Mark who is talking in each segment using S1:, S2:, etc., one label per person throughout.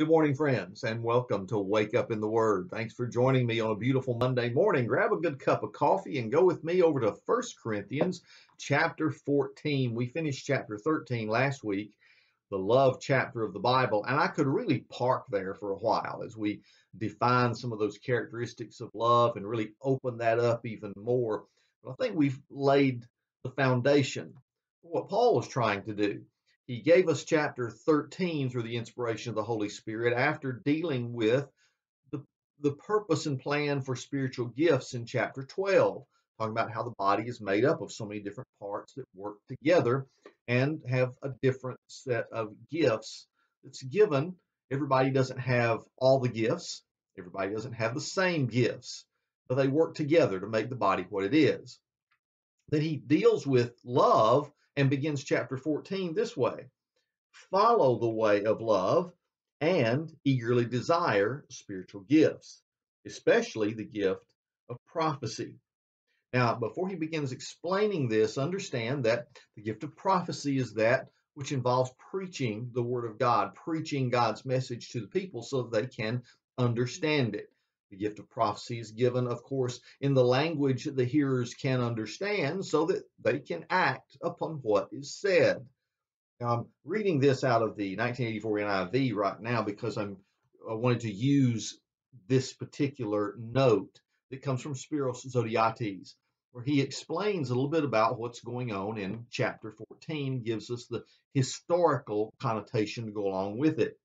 S1: Good morning, friends, and welcome to Wake Up in the Word. Thanks for joining me on a beautiful Monday morning. Grab a good cup of coffee and go with me over to 1 Corinthians chapter 14. We finished chapter 13 last week, the love chapter of the Bible, and I could really park there for a while as we define some of those characteristics of love and really open that up even more. But I think we've laid the foundation for what Paul was trying to do he gave us chapter 13 through the inspiration of the Holy Spirit after dealing with the, the purpose and plan for spiritual gifts in chapter 12, talking about how the body is made up of so many different parts that work together and have a different set of gifts that's given. Everybody doesn't have all the gifts, everybody doesn't have the same gifts, but they work together to make the body what it is. Then he deals with love and begins chapter 14 this way Follow the way of love and eagerly desire spiritual gifts, especially the gift of prophecy. Now, before he begins explaining this, understand that the gift of prophecy is that which involves preaching the word of God, preaching God's message to the people so that they can understand it. The gift of prophecy is given, of course, in the language the hearers can understand so that they can act upon what is said. Now, I'm reading this out of the 1984 NIV right now because I'm I wanted to use this particular note that comes from Spiros Zodhiates, where he explains a little bit about what's going on in chapter 14, gives us the historical connotation to go along with it.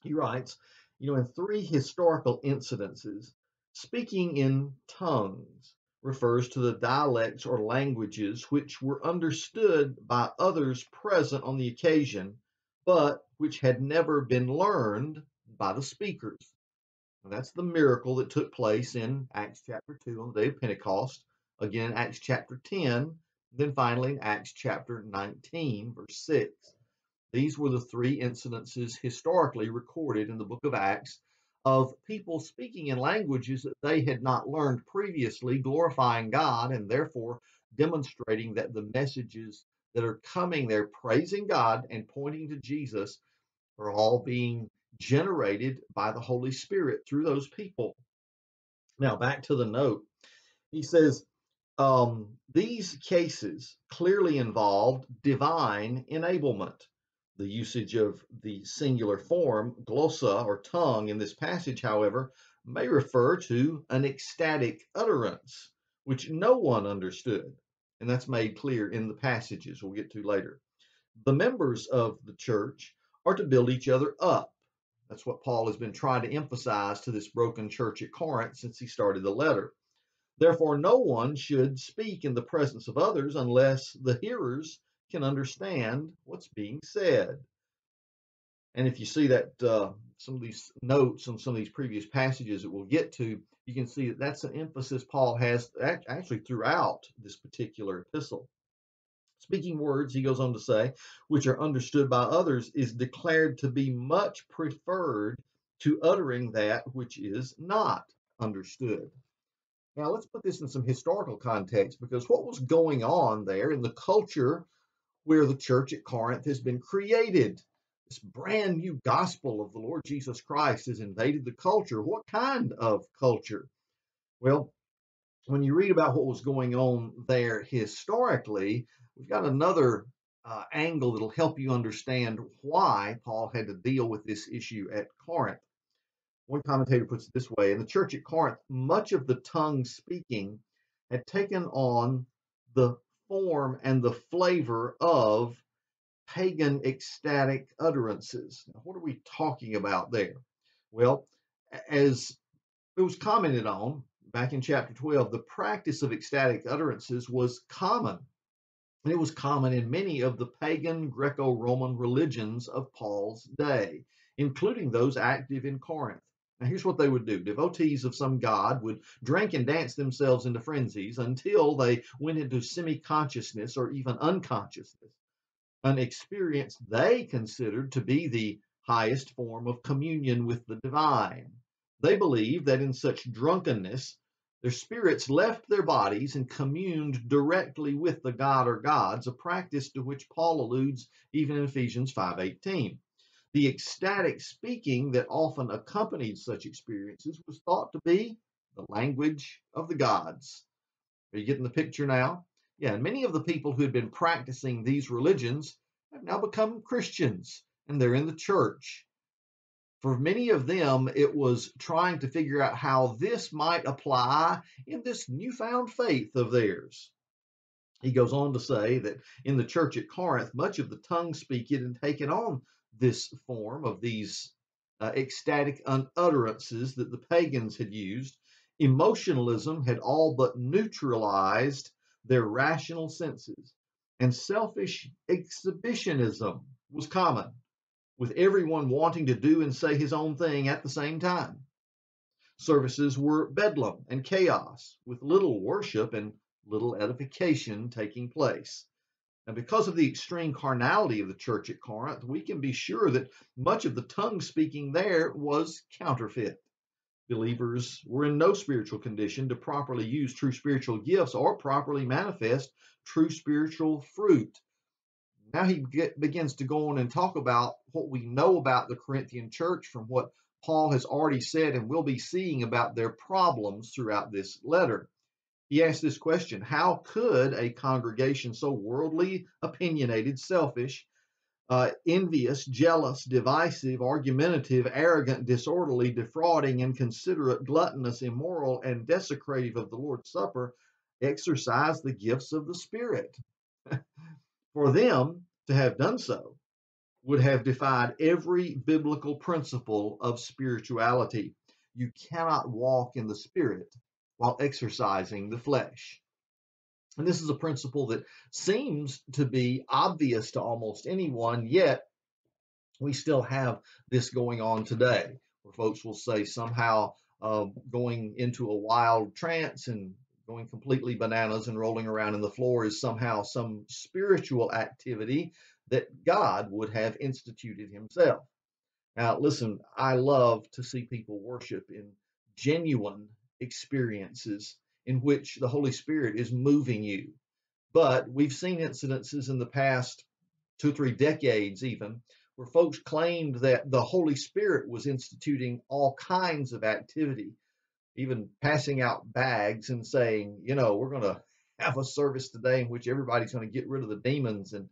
S1: He writes, you know, in three historical incidences, speaking in tongues refers to the dialects or languages which were understood by others present on the occasion, but which had never been learned by the speakers. That's the miracle that took place in Acts chapter 2 on the day of Pentecost, again Acts chapter 10, then finally in Acts chapter 19, verse 6. These were the three incidences historically recorded in the book of Acts of people speaking in languages that they had not learned previously, glorifying God and therefore demonstrating that the messages that are coming there, praising God and pointing to Jesus, are all being generated by the Holy Spirit through those people. Now, back to the note. He says, um, these cases clearly involved divine enablement. The usage of the singular form, glossa or tongue, in this passage, however, may refer to an ecstatic utterance, which no one understood. And that's made clear in the passages we'll get to later. The members of the church are to build each other up. That's what Paul has been trying to emphasize to this broken church at Corinth since he started the letter. Therefore, no one should speak in the presence of others unless the hearers can understand what's being said. And if you see that uh, some of these notes on some of these previous passages that we'll get to, you can see that that's an emphasis Paul has actually throughout this particular epistle. Speaking words, he goes on to say, which are understood by others, is declared to be much preferred to uttering that which is not understood. Now, let's put this in some historical context because what was going on there in the culture where the church at Corinth has been created. This brand new gospel of the Lord Jesus Christ has invaded the culture. What kind of culture? Well, when you read about what was going on there historically, we've got another uh, angle that'll help you understand why Paul had to deal with this issue at Corinth. One commentator puts it this way In the church at Corinth, much of the tongue speaking had taken on the form and the flavor of pagan ecstatic utterances. Now, what are we talking about there? Well, as it was commented on back in chapter 12, the practice of ecstatic utterances was common. And it was common in many of the pagan Greco Roman religions of Paul's day, including those active in Corinth. Now, here's what they would do devotees of some god would drink and dance themselves into frenzies until they went into semi consciousness or even unconsciousness, an experience they considered to be the highest form of communion with the divine. They believed that in such drunkenness, their spirits left their bodies and communed directly with the god or gods, a practice to which Paul alludes even in Ephesians 5:18. The ecstatic speaking that often accompanied such experiences was thought to be the language of the gods. Are you getting the picture now? Yeah, and many of the people who had been practicing these religions have now become Christians and they're in the church. For many of them, it was trying to figure out how this might apply in this newfound faith of theirs. He goes on to say that in the church at Corinth, much of the tongue speaking had taken on this form of these uh, ecstatic utterances that the pagans had used. Emotionalism had all but neutralized their rational senses, and selfish exhibitionism was common, with everyone wanting to do and say his own thing at the same time. Services were bedlam and chaos, with little worship and little edification taking place. And because of the extreme carnality of the church at Corinth, we can be sure that much of the tongue speaking there was counterfeit. Believers were in no spiritual condition to properly use true spiritual gifts or properly manifest true spiritual fruit. Now he get, begins to go on and talk about what we know about the Corinthian church from what Paul has already said and we'll be seeing about their problems throughout this letter. He asked this question How could a congregation so worldly, opinionated, selfish, uh, envious, jealous, divisive, argumentative, arrogant, disorderly, defrauding, inconsiderate, gluttonous, immoral, and desecrative of the Lord's Supper exercise the gifts of the Spirit? For them to have done so would have defied every biblical principle of spirituality. You cannot walk in the Spirit while exercising the flesh. And this is a principle that seems to be obvious to almost anyone, yet we still have this going on today, where folks will say somehow uh, going into a wild trance and going completely bananas and rolling around in the floor is somehow some spiritual activity that God would have instituted himself. Now, listen, I love to see people worship in genuine experiences in which the Holy Spirit is moving you. But we've seen incidences in the past two three decades, even, where folks claimed that the Holy Spirit was instituting all kinds of activity, even passing out bags and saying, you know, we're going to have a service today in which everybody's going to get rid of the demons and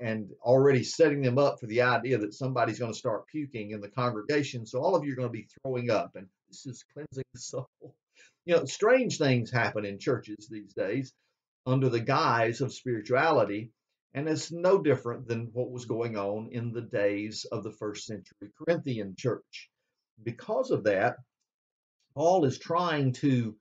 S1: and already setting them up for the idea that somebody's going to start puking in the congregation. So all of you are going to be throwing up, and is cleansing the soul. You know, strange things happen in churches these days under the guise of spirituality, and it's no different than what was going on in the days of the first century Corinthian church. Because of that, Paul is trying to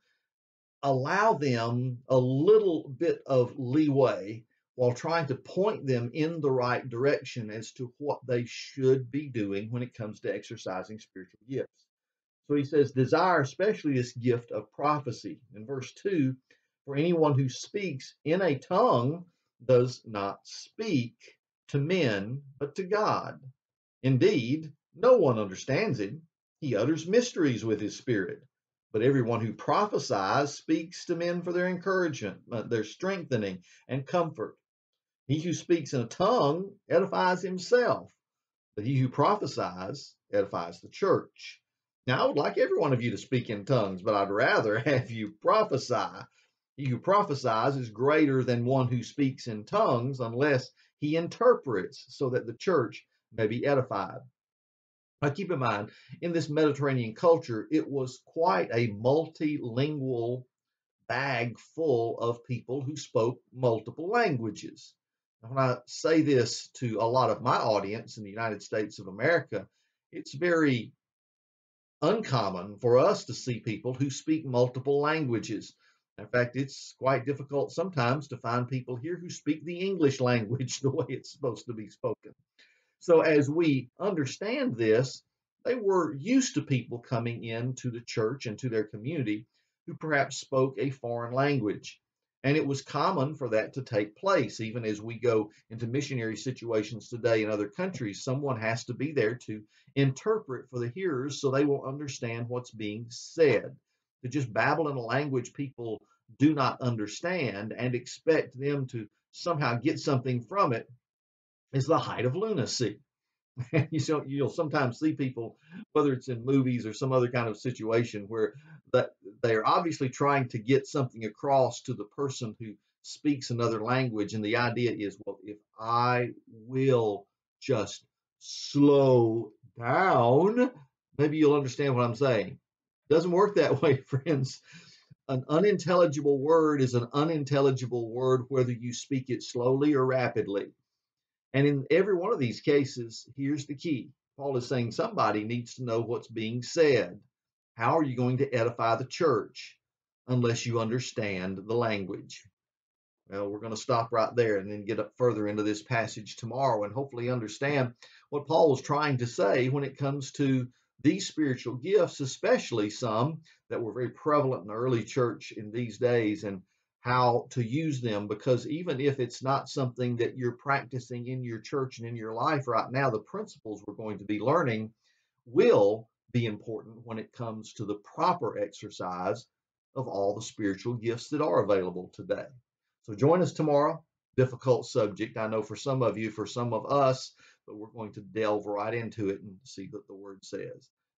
S1: allow them a little bit of leeway while trying to point them in the right direction as to what they should be doing when it comes to exercising spiritual gifts. So he says, desire especially this gift of prophecy. In verse 2, for anyone who speaks in a tongue does not speak to men, but to God. Indeed, no one understands him. He utters mysteries with his spirit. But everyone who prophesies speaks to men for their encouragement, uh, their strengthening, and comfort. He who speaks in a tongue edifies himself, but he who prophesies edifies the church. Now, I would like every one of you to speak in tongues, but I'd rather have you prophesy. He who prophesies is greater than one who speaks in tongues unless he interprets so that the church may be edified. Now, keep in mind, in this Mediterranean culture, it was quite a multilingual bag full of people who spoke multiple languages when I say this to a lot of my audience in the United States of America, it's very uncommon for us to see people who speak multiple languages. In fact, it's quite difficult sometimes to find people here who speak the English language the way it's supposed to be spoken. So, as we understand this, they were used to people coming into the church and to their community who perhaps spoke a foreign language. And it was common for that to take place. Even as we go into missionary situations today in other countries, someone has to be there to interpret for the hearers so they will understand what's being said. To just babble in a language people do not understand and expect them to somehow get something from it is the height of lunacy. you know, you'll sometimes see people, whether it's in movies or some other kind of situation, where that they are obviously trying to get something across to the person who speaks another language, and the idea is, well, if I will just slow down, maybe you'll understand what I'm saying. Doesn't work that way, friends. An unintelligible word is an unintelligible word whether you speak it slowly or rapidly. And in every one of these cases, here's the key Paul is saying somebody needs to know what's being said. How are you going to edify the church unless you understand the language? Well, we're going to stop right there and then get up further into this passage tomorrow and hopefully understand what Paul was trying to say when it comes to these spiritual gifts, especially some that were very prevalent in the early church in these days. And how to use them because even if it's not something that you're practicing in your church and in your life right now, the principles we're going to be learning will be important when it comes to the proper exercise of all the spiritual gifts that are available today. So join us tomorrow. Difficult subject, I know for some of you, for some of us, but we're going to delve right into it and see what the word says.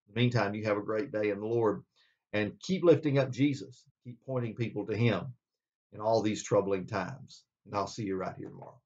S1: In the meantime, you have a great day in the Lord and keep lifting up Jesus. Keep pointing people to Him in all these troubling times. And I'll see you right here tomorrow.